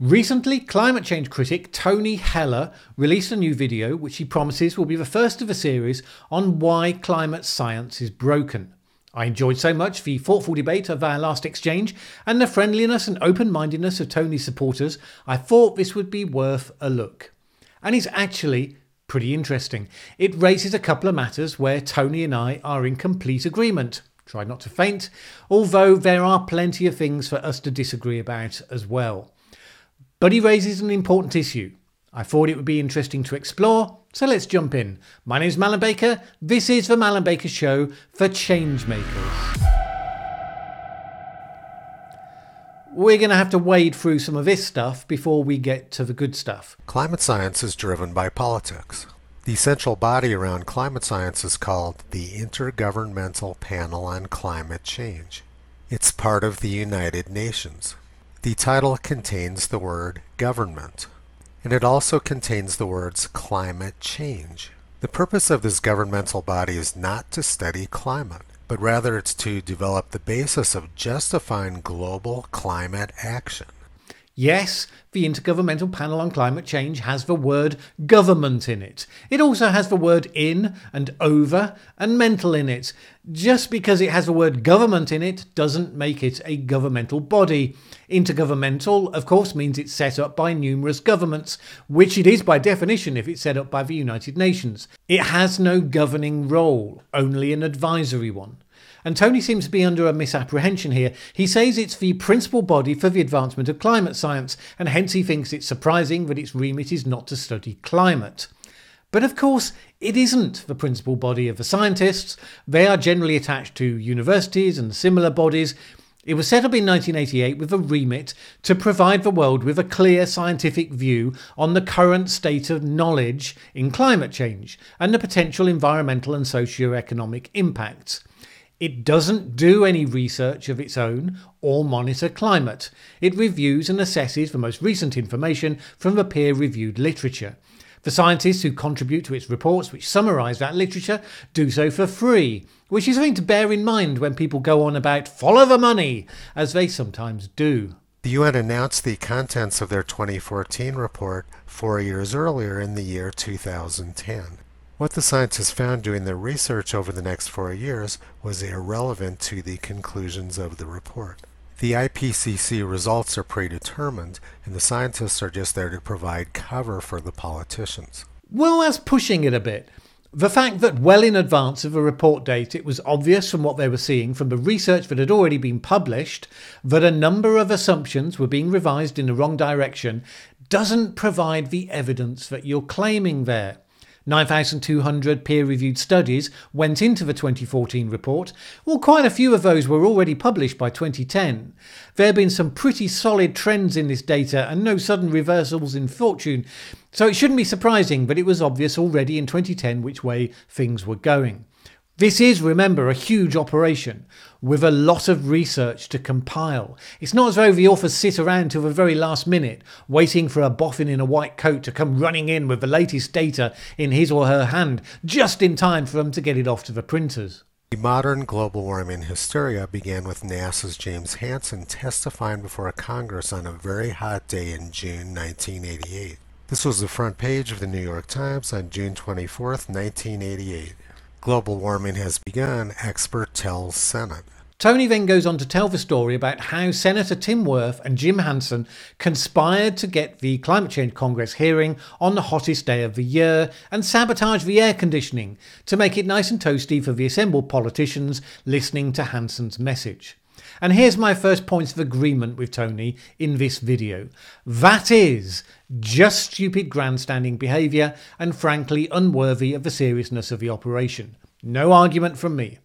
Recently, climate change critic Tony Heller released a new video which he promises will be the first of a series on why climate science is broken. I enjoyed so much the thoughtful debate of our last exchange and the friendliness and open mindedness of Tony's supporters, I thought this would be worth a look. And it's actually pretty interesting. It raises a couple of matters where Tony and I are in complete agreement. Try not to faint, although there are plenty of things for us to disagree about as well. But he raises an important issue. I thought it would be interesting to explore, so let's jump in. My name is Mallen Baker. This is the Mallen Baker Show for Changemakers. We're going to have to wade through some of this stuff before we get to the good stuff. Climate science is driven by politics. The central body around climate science is called the Intergovernmental Panel on Climate Change. It's part of the United Nations. The title contains the word government, and it also contains the words climate change. The purpose of this governmental body is not to study climate, but rather it's to develop the basis of justifying global climate action. Yes, the Intergovernmental Panel on Climate Change has the word government in it. It also has the word in and over and mental in it. Just because it has the word government in it doesn't make it a governmental body. Intergovernmental, of course, means it's set up by numerous governments, which it is by definition if it's set up by the United Nations. It has no governing role, only an advisory one. And Tony seems to be under a misapprehension here. He says it's the principal body for the advancement of climate science, and hence he thinks it's surprising that its remit is not to study climate. But of course, it isn't the principal body of the scientists. They are generally attached to universities and similar bodies. It was set up in 1988 with a remit to provide the world with a clear scientific view on the current state of knowledge in climate change and the potential environmental and socio-economic impacts. It doesn't do any research of its own or monitor climate. It reviews and assesses the most recent information from the peer reviewed literature. The scientists who contribute to its reports, which summarise that literature, do so for free, which is something to bear in mind when people go on about follow the money, as they sometimes do. The UN announced the contents of their 2014 report four years earlier in the year 2010. What the scientists found doing their research over the next four years was irrelevant to the conclusions of the report. The IPCC results are predetermined, and the scientists are just there to provide cover for the politicians. Well, that's pushing it a bit. The fact that well in advance of the report date it was obvious from what they were seeing from the research that had already been published that a number of assumptions were being revised in the wrong direction doesn't provide the evidence that you're claiming there. 9,200 peer reviewed studies went into the 2014 report. Well, quite a few of those were already published by 2010. There have been some pretty solid trends in this data and no sudden reversals in fortune, so it shouldn't be surprising, but it was obvious already in 2010 which way things were going. This is, remember, a huge operation with a lot of research to compile. It's not as though the authors sit around till the very last minute waiting for a boffin in a white coat to come running in with the latest data in his or her hand just in time for them to get it off to the printers. The modern global warming hysteria began with NASA's James Hansen testifying before Congress on a very hot day in June 1988. This was the front page of the New York Times on June 24, 1988. Global warming has begun, expert tells Senate. Tony then goes on to tell the story about how Senator Tim Wirth and Jim Hansen conspired to get the Climate Change Congress hearing on the hottest day of the year and sabotage the air conditioning to make it nice and toasty for the assembled politicians listening to Hansen's message. And here's my first point of agreement with Tony in this video. That is just stupid grandstanding behaviour and frankly unworthy of the seriousness of the operation. No argument from me.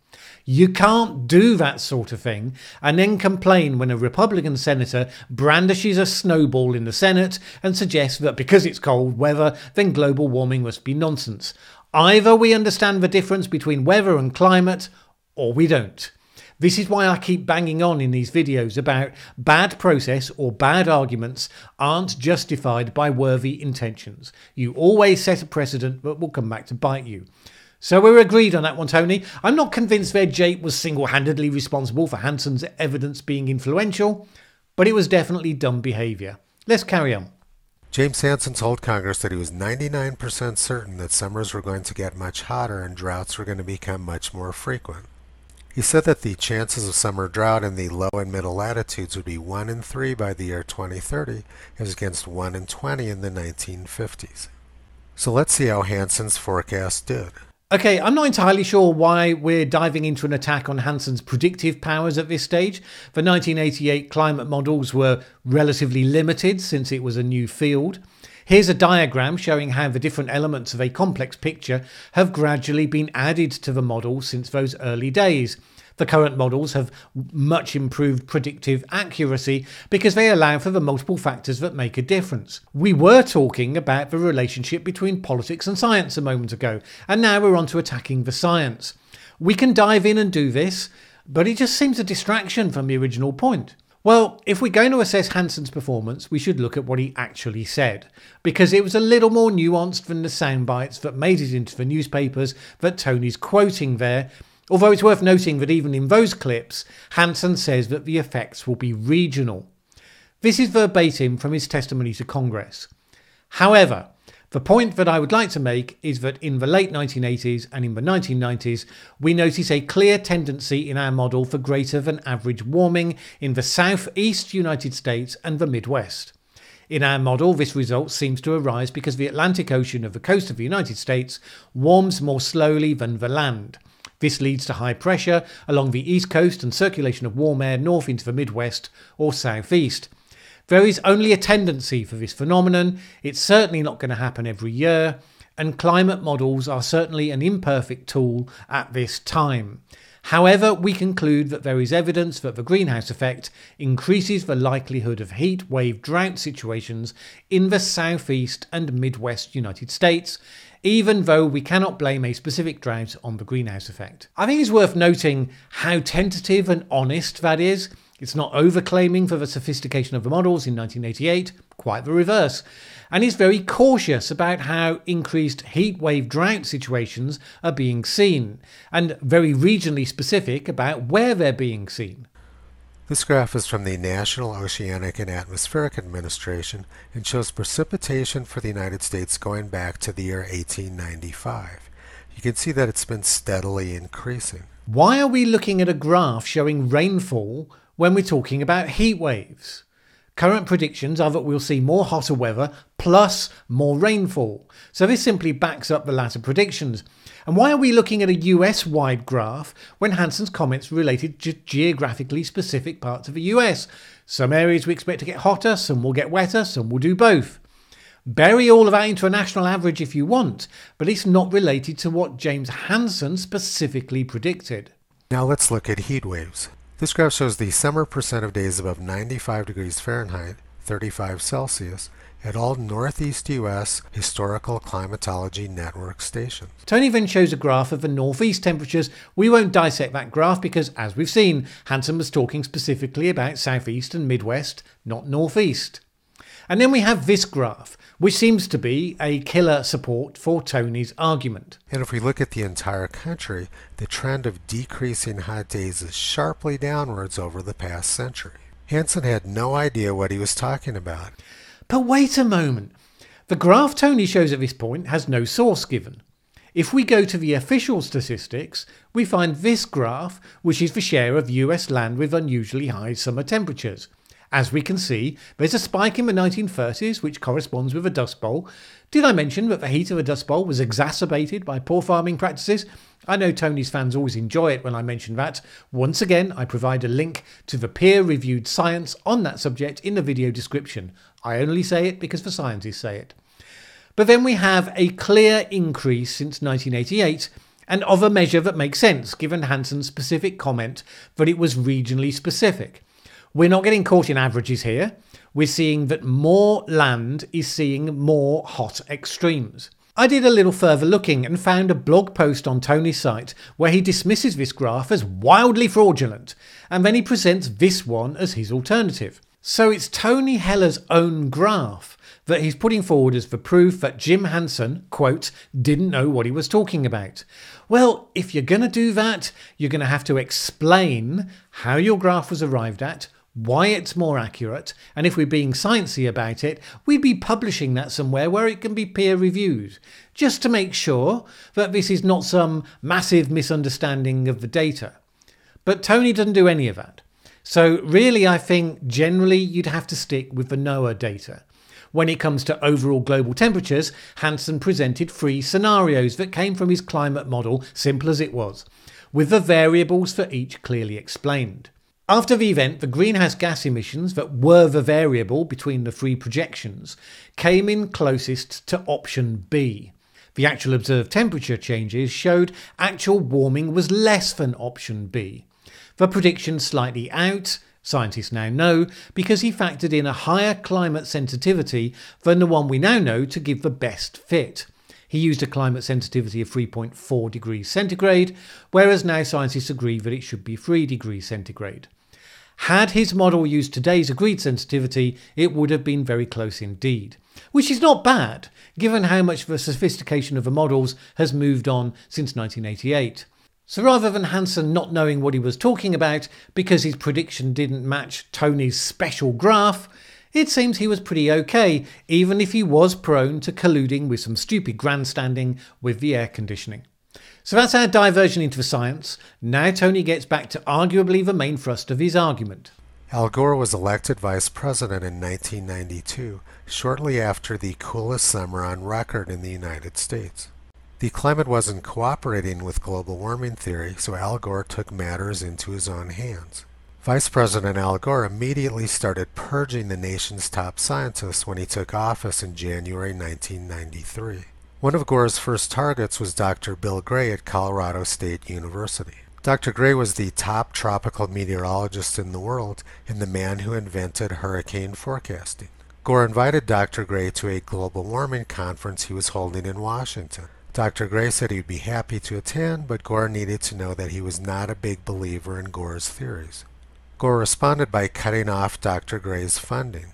You can't do that sort of thing and then complain when a Republican senator brandishes a snowball in the Senate and suggests that because it's cold weather, then global warming must be nonsense. Either we understand the difference between weather and climate, or we don't. This is why I keep banging on in these videos about bad process or bad arguments aren't justified by worthy intentions. You always set a precedent that will come back to bite you. So we're agreed on that one, Tony. I'm not convinced their Jake was single handedly responsible for Hansen's evidence being influential, but it was definitely dumb behaviour. Let's carry on. James Hansen told Congress that he was 99% certain that summers were going to get much hotter and droughts were going to become much more frequent. He said that the chances of summer drought in the low and middle latitudes would be 1 in 3 by the year 2030, as against 1 in 20 in the 1950s. So let's see how Hansen's forecast did. Okay, I'm not entirely sure why we're diving into an attack on Hansen's predictive powers at this stage. The 1988 climate models were relatively limited since it was a new field. Here's a diagram showing how the different elements of a complex picture have gradually been added to the model since those early days. The current models have much improved predictive accuracy because they allow for the multiple factors that make a difference. We were talking about the relationship between politics and science a moment ago, and now we're on to attacking the science. We can dive in and do this, but it just seems a distraction from the original point. Well, if we're going to assess Hansen's performance, we should look at what he actually said, because it was a little more nuanced than the sound bites that made it into the newspapers that Tony's quoting there, Although it's worth noting that even in those clips, Hansen says that the effects will be regional. This is verbatim from his testimony to Congress. However, the point that I would like to make is that in the late 1980s and in the 1990s, we notice a clear tendency in our model for greater than average warming in the southeast United States and the Midwest. In our model, this result seems to arise because the Atlantic Ocean of the coast of the United States warms more slowly than the land. This leads to high pressure along the east coast and circulation of warm air north into the Midwest or southeast. There is only a tendency for this phenomenon, it's certainly not going to happen every year, and climate models are certainly an imperfect tool at this time. However, we conclude that there is evidence that the greenhouse effect increases the likelihood of heat wave drought situations in the southeast and midwest United States, even though we cannot blame a specific drought on the greenhouse effect. I think it's worth noting how tentative and honest that is. It's not overclaiming for the sophistication of the models in 1988, quite the reverse. And is very cautious about how increased heat wave drought situations are being seen, and very regionally specific about where they're being seen. This graph is from the National Oceanic and Atmospheric Administration and shows precipitation for the United States going back to the year 1895. You can see that it's been steadily increasing. Why are we looking at a graph showing rainfall when we're talking about heat waves? Current predictions are that we'll see more hotter weather plus more rainfall. So this simply backs up the latter predictions. And why are we looking at a US wide graph when Hansen's comments related to geographically specific parts of the US? Some areas we expect to get hotter, some will get wetter, some will do both. Bury all of that into a national average if you want, but it's not related to what James Hansen specifically predicted. Now let's look at heat waves. This graph shows the summer percent of days above 95 degrees Fahrenheit, 35 Celsius, at all Northeast U.S. Historical Climatology Network stations. Tony then shows a graph of the Northeast temperatures. We won't dissect that graph because, as we've seen, Hansen was talking specifically about Southeast and Midwest, not Northeast. And then we have this graph, which seems to be a killer support for Tony's argument. And if we look at the entire country, the trend of decreasing hot days is sharply downwards over the past century. Hansen had no idea what he was talking about. But wait a moment. The graph Tony shows at this point has no source given. If we go to the official statistics, we find this graph, which is the share of US land with unusually high summer temperatures. As we can see, there's a spike in the 1930s, which corresponds with a Dust Bowl. Did I mention that the heat of a Dust Bowl was exacerbated by poor farming practices? I know Tony's fans always enjoy it when I mention that. Once again, I provide a link to the peer reviewed science on that subject in the video description. I only say it because the scientists say it. But then we have a clear increase since 1988 and of a measure that makes sense given Hansen's specific comment that it was regionally specific. We're not getting caught in averages here. We're seeing that more land is seeing more hot extremes. I did a little further looking and found a blog post on Tony's site where he dismisses this graph as wildly fraudulent, and then he presents this one as his alternative. So it's Tony Heller's own graph that he's putting forward as the proof that Jim Hansen, quote, didn't know what he was talking about. Well, if you're going to do that, you're going to have to explain how your graph was arrived at, why it's more accurate, and if we're being sciencey about it, we'd be publishing that somewhere where it can be peer reviewed, just to make sure that this is not some massive misunderstanding of the data. But Tony doesn't do any of that. So, really, I think generally you'd have to stick with the NOAA data. When it comes to overall global temperatures, Hansen presented three scenarios that came from his climate model, simple as it was, with the variables for each clearly explained. After the event, the greenhouse gas emissions that were the variable between the three projections came in closest to option B. The actual observed temperature changes showed actual warming was less than option B. The prediction slightly out, scientists now know, because he factored in a higher climate sensitivity than the one we now know to give the best fit. He used a climate sensitivity of 3.4 degrees centigrade, whereas now scientists agree that it should be 3 degrees centigrade. Had his model used today's agreed sensitivity, it would have been very close indeed. Which is not bad, given how much the sophistication of the models has moved on since 1988. So rather than Hansen not knowing what he was talking about because his prediction didn't match Tony's special graph, it seems he was pretty okay, even if he was prone to colluding with some stupid grandstanding with the air conditioning. So that's our diversion into the science. Now Tony gets back to arguably the main thrust of his argument. Al Gore was elected vice president in 1992, shortly after the coolest summer on record in the United States. The climate wasn't cooperating with global warming theory, so Al Gore took matters into his own hands. Vice President Al Gore immediately started purging the nation's top scientists when he took office in January 1993. One of Gore's first targets was Dr. Bill Gray at Colorado State University. Dr. Gray was the top tropical meteorologist in the world and the man who invented hurricane forecasting. Gore invited Dr. Gray to a global warming conference he was holding in Washington. Dr. Gray said he'd be happy to attend, but Gore needed to know that he was not a big believer in Gore's theories. Gore responded by cutting off Dr. Gray's funding.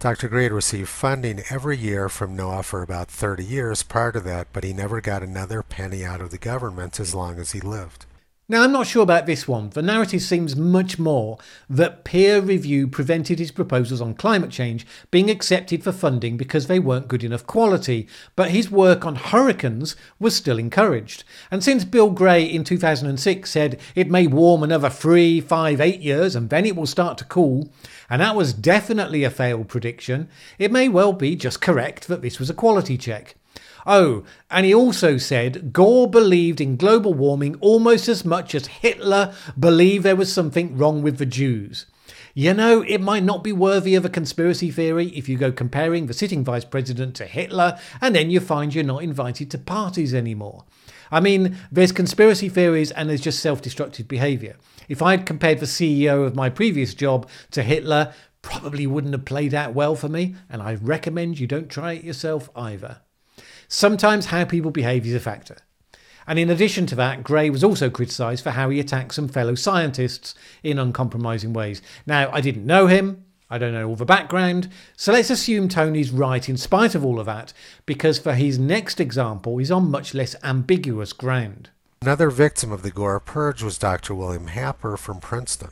Dr. Gray received funding every year from NOAA for about 30 years prior to that, but he never got another penny out of the government as long as he lived. Now, I'm not sure about this one. The narrative seems much more that peer review prevented his proposals on climate change being accepted for funding because they weren't good enough quality, but his work on hurricanes was still encouraged. And since Bill Gray in 2006 said it may warm another three, five, eight years and then it will start to cool, and that was definitely a failed prediction, it may well be just correct that this was a quality check. Oh, and he also said Gore believed in global warming almost as much as Hitler believed there was something wrong with the Jews. You know, it might not be worthy of a conspiracy theory if you go comparing the sitting vice president to Hitler and then you find you're not invited to parties anymore. I mean, there's conspiracy theories and there's just self destructive behaviour. If I'd compared the CEO of my previous job to Hitler, probably wouldn't have played out well for me, and I recommend you don't try it yourself either. Sometimes how people behave is a factor. And in addition to that, Gray was also criticised for how he attacked some fellow scientists in uncompromising ways. Now, I didn't know him, I don't know all the background, so let's assume Tony's right in spite of all of that, because for his next example, he's on much less ambiguous ground. Another victim of the Gore purge was Dr. William Happer from Princeton.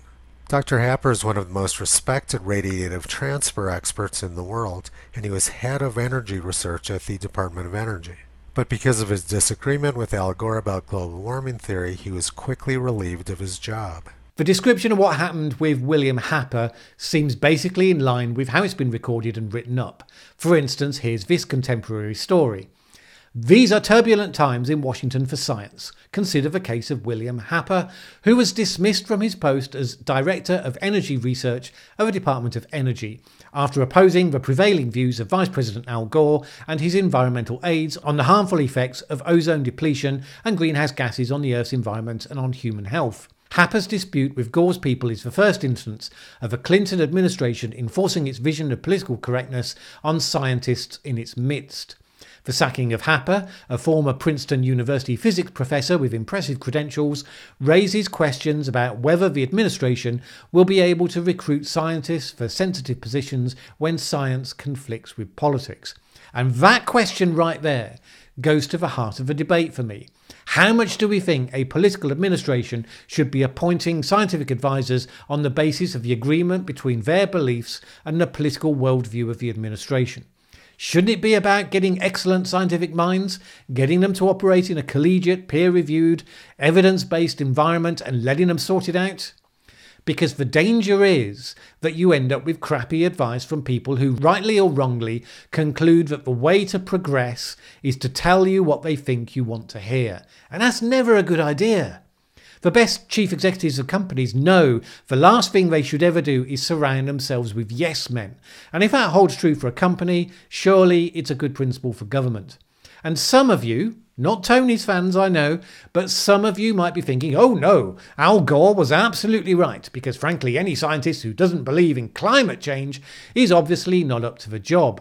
Dr. Happer is one of the most respected radiative transfer experts in the world, and he was head of energy research at the Department of Energy. But because of his disagreement with Al Gore about global warming theory, he was quickly relieved of his job. The description of what happened with William Happer seems basically in line with how it's been recorded and written up. For instance, here's this contemporary story. These are turbulent times in Washington for science. Consider the case of William Happer, who was dismissed from his post as Director of Energy Research of the Department of Energy after opposing the prevailing views of Vice President Al Gore and his environmental aides on the harmful effects of ozone depletion and greenhouse gases on the Earth's environment and on human health. Happer's dispute with Gore's people is the first instance of a Clinton administration enforcing its vision of political correctness on scientists in its midst. The sacking of Happer, a former Princeton University physics professor with impressive credentials, raises questions about whether the administration will be able to recruit scientists for sensitive positions when science conflicts with politics. And that question right there goes to the heart of the debate for me. How much do we think a political administration should be appointing scientific advisors on the basis of the agreement between their beliefs and the political worldview of the administration? Shouldn't it be about getting excellent scientific minds, getting them to operate in a collegiate, peer reviewed, evidence based environment and letting them sort it out? Because the danger is that you end up with crappy advice from people who, rightly or wrongly, conclude that the way to progress is to tell you what they think you want to hear. And that's never a good idea. The best chief executives of companies know the last thing they should ever do is surround themselves with yes men. And if that holds true for a company, surely it's a good principle for government. And some of you, not Tony's fans, I know, but some of you might be thinking, oh no, Al Gore was absolutely right, because frankly, any scientist who doesn't believe in climate change is obviously not up to the job.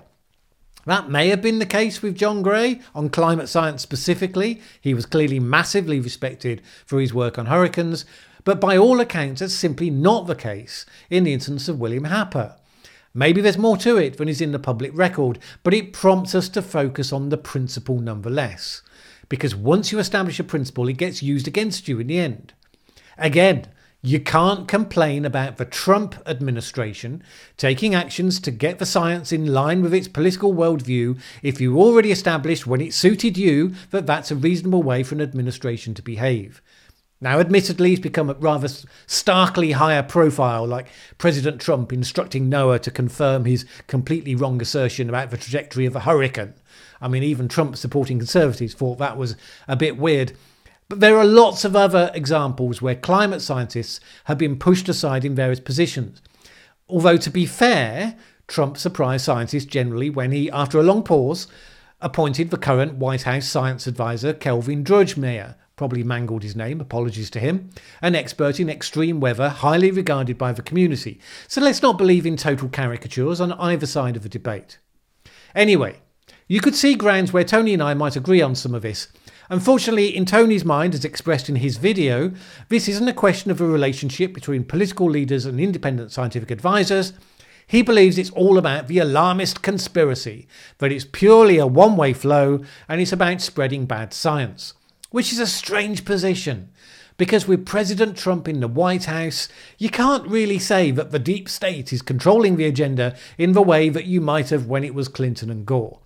That may have been the case with John Gray on climate science specifically. He was clearly massively respected for his work on hurricanes, but by all accounts, that's simply not the case in the instance of William Happer. Maybe there's more to it than is in the public record, but it prompts us to focus on the principle nonetheless. Because once you establish a principle, it gets used against you in the end. Again, you can't complain about the Trump administration taking actions to get the science in line with its political worldview if you already established when it suited you that that's a reasonable way for an administration to behave. Now, admittedly, he's become a rather starkly higher profile, like President Trump instructing NOAA to confirm his completely wrong assertion about the trajectory of a hurricane. I mean, even Trump supporting conservatives thought that was a bit weird. But there are lots of other examples where climate scientists have been pushed aside in various positions. Although, to be fair, Trump surprised scientists generally when he, after a long pause, appointed the current White House science advisor Kelvin Drudgemeyer, probably mangled his name, apologies to him, an expert in extreme weather, highly regarded by the community. So let's not believe in total caricatures on either side of the debate. Anyway, you could see grounds where Tony and I might agree on some of this, Unfortunately, in Tony's mind, as expressed in his video, this isn't a question of a relationship between political leaders and independent scientific advisors. He believes it's all about the alarmist conspiracy, that it's purely a one way flow and it's about spreading bad science. Which is a strange position, because with President Trump in the White House, you can't really say that the deep state is controlling the agenda in the way that you might have when it was Clinton and Gore.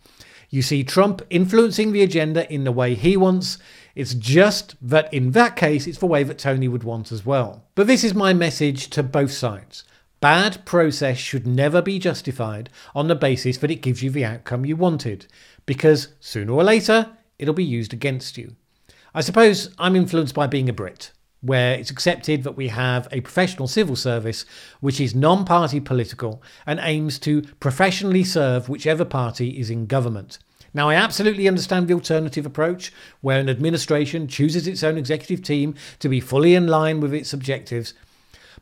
You see Trump influencing the agenda in the way he wants. It's just that in that case, it's the way that Tony would want as well. But this is my message to both sides. Bad process should never be justified on the basis that it gives you the outcome you wanted, because sooner or later, it'll be used against you. I suppose I'm influenced by being a Brit where it's accepted that we have a professional civil service which is non party political and aims to professionally serve whichever party is in government. Now, I absolutely understand the alternative approach, where an administration chooses its own executive team to be fully in line with its objectives.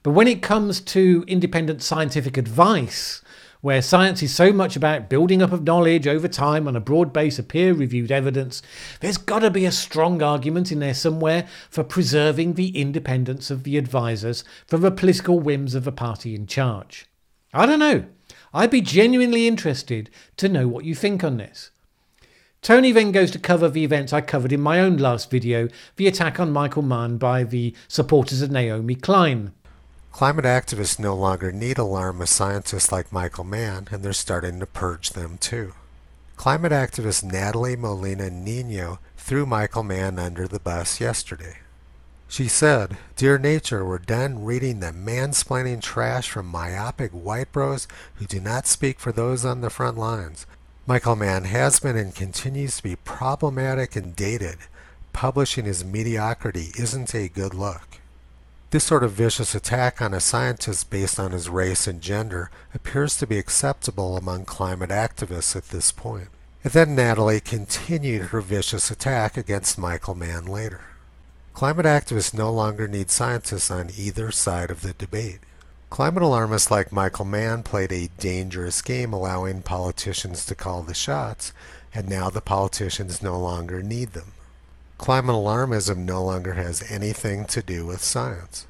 But when it comes to independent scientific advice, where science is so much about building up of knowledge over time on a broad base of peer reviewed evidence, there's got to be a strong argument in there somewhere for preserving the independence of the advisors from the political whims of the party in charge. I don't know. I'd be genuinely interested to know what you think on this. Tony then goes to cover the events I covered in my own last video the attack on Michael Mann by the supporters of Naomi Klein. Climate activists no longer need alarmist scientists like Michael Mann, and they're starting to purge them too. Climate activist Natalie Molina Nino threw Michael Mann under the bus yesterday. She said, Dear Nature, we're done reading the mansplaining trash from myopic white bros who do not speak for those on the front lines. Michael Mann has been and continues to be problematic and dated. Publishing his mediocrity isn't a good look. This sort of vicious attack on a scientist based on his race and gender appears to be acceptable among climate activists at this point. And then Natalie continued her vicious attack against Michael Mann later. Climate activists no longer need scientists on either side of the debate. Climate alarmists like Michael Mann played a dangerous game allowing politicians to call the shots, and now the politicians no longer need them. Climate alarmism no longer has anything to do with science.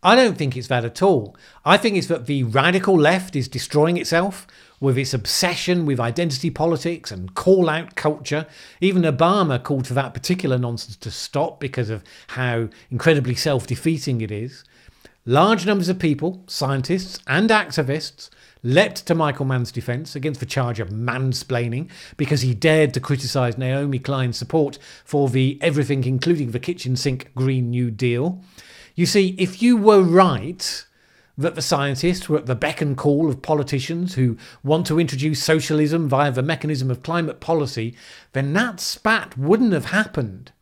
I don't think it's that at all. I think it's that the radical left is destroying itself with its obsession with identity politics and call out culture. Even Obama called for that particular nonsense to stop because of how incredibly self defeating it is. Large numbers of people, scientists and activists, leapt to Michael Mann's defence against the charge of mansplaining because he dared to criticise Naomi Klein's support for the everything, including the kitchen sink Green New Deal. You see, if you were right that the scientists were at the beck and call of politicians who want to introduce socialism via the mechanism of climate policy, then that spat wouldn't have happened.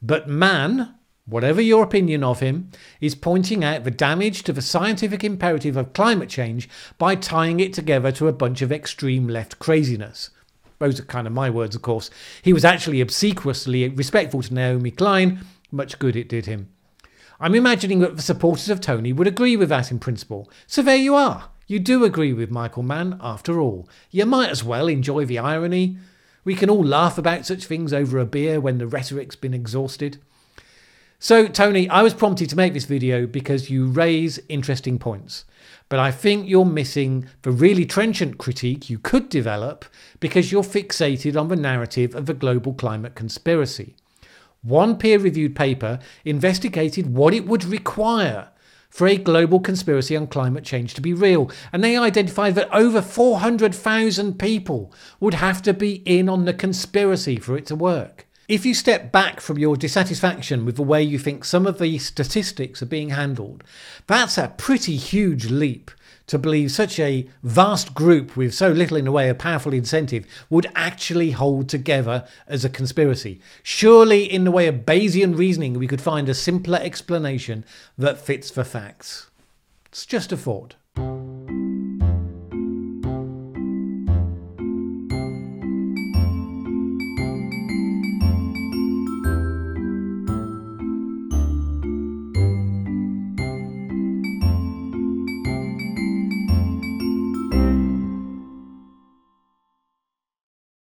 But Mann, whatever your opinion of him, is pointing out the damage to the scientific imperative of climate change by tying it together to a bunch of extreme left craziness. Those are kind of my words, of course. He was actually obsequiously respectful to Naomi Klein. Much good it did him. I'm imagining that the supporters of Tony would agree with that in principle. So there you are. You do agree with Michael Mann, after all. You might as well enjoy the irony. We can all laugh about such things over a beer when the rhetoric's been exhausted. So, Tony, I was prompted to make this video because you raise interesting points. But I think you're missing the really trenchant critique you could develop because you're fixated on the narrative of the global climate conspiracy. One peer reviewed paper investigated what it would require for a global conspiracy on climate change to be real, and they identified that over 400,000 people would have to be in on the conspiracy for it to work. If you step back from your dissatisfaction with the way you think some of the statistics are being handled, that's a pretty huge leap to believe such a vast group with so little in the way of powerful incentive would actually hold together as a conspiracy. Surely, in the way of Bayesian reasoning, we could find a simpler explanation that fits the facts. It's just a thought.